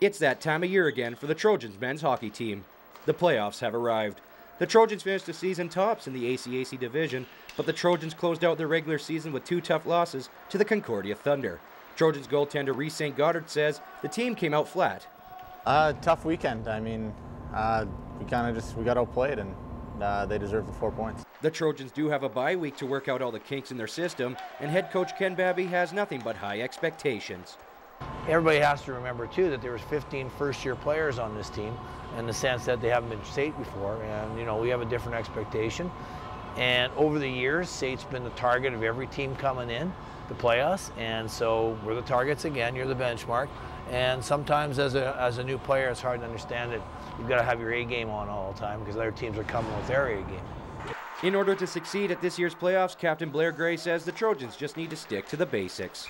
It's that time of year again for the Trojans men's hockey team. The playoffs have arrived. The Trojans finished the season tops in the ACAC division, but the Trojans closed out their regular season with two tough losses to the Concordia Thunder. Trojans goaltender Reese St. Goddard says the team came out flat. Uh, tough weekend. I mean, uh, we kind of just we got outplayed, and uh, they deserve the four points. The Trojans do have a bye week to work out all the kinks in their system, and head coach Ken Babey has nothing but high expectations. Everybody has to remember too that there was 15 first-year players on this team, in the sense that they haven't been SAIT before, and you know we have a different expectation. And over the years, SAIT's been the target of every team coming in to play us, and so we're the targets again. You're the benchmark, and sometimes as a as a new player, it's hard to understand that you've got to have your A game on all the time because other teams are coming with their A game. In order to succeed at this year's playoffs, Captain Blair Gray says the Trojans just need to stick to the basics.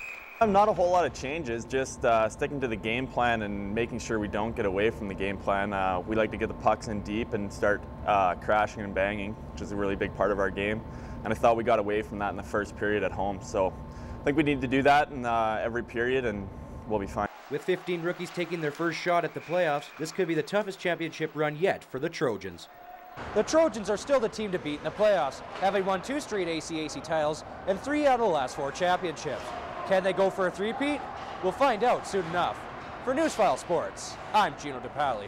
Not a whole lot of changes, just uh, sticking to the game plan and making sure we don't get away from the game plan. Uh, we like to get the pucks in deep and start uh, crashing and banging, which is a really big part of our game. And I thought we got away from that in the first period at home. So I think we need to do that in uh, every period and we'll be fine. With 15 rookies taking their first shot at the playoffs, this could be the toughest championship run yet for the Trojans. The Trojans are still the team to beat in the playoffs, having won two straight ACAC titles and three out of the last four championships. Can they go for a three-peat? We'll find out soon enough. For Newsfile Sports, I'm Gino De Paoli.